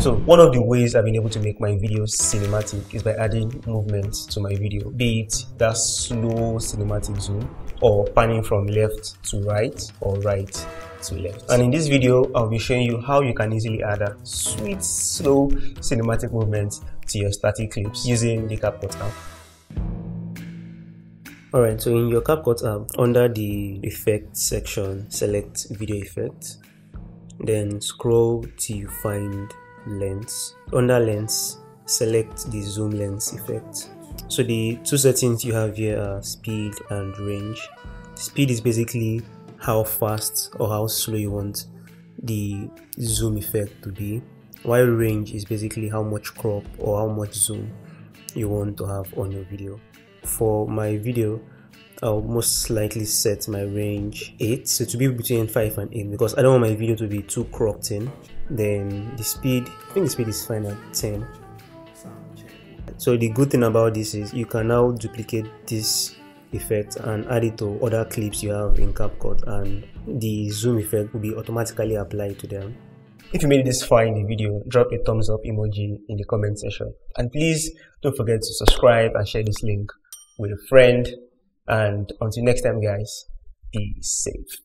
So one of the ways I've been able to make my videos cinematic is by adding movement to my video, be it that slow cinematic zoom or panning from left to right or right to left. And in this video, I'll be showing you how you can easily add a sweet, slow cinematic movement to your static clips using the CapCut app. Alright, so in your CapCut app, under the effects section, select video effect, then scroll till you find lens. Under lens, select the zoom lens effect. So the two settings you have here are speed and range. Speed is basically how fast or how slow you want the zoom effect to be, while range is basically how much crop or how much zoom you want to have on your video for my video I'll most likely set my range 8 so to be between 5 and 8 because I don't want my video to be too cropped in then the speed I think the speed is fine at 10 so the good thing about this is you can now duplicate this effect and add it to other clips you have in CapCut and the zoom effect will be automatically applied to them if you made this far in the video, drop a thumbs up emoji in the comment section. And please don't forget to subscribe and share this link with a friend. And until next time, guys, be safe.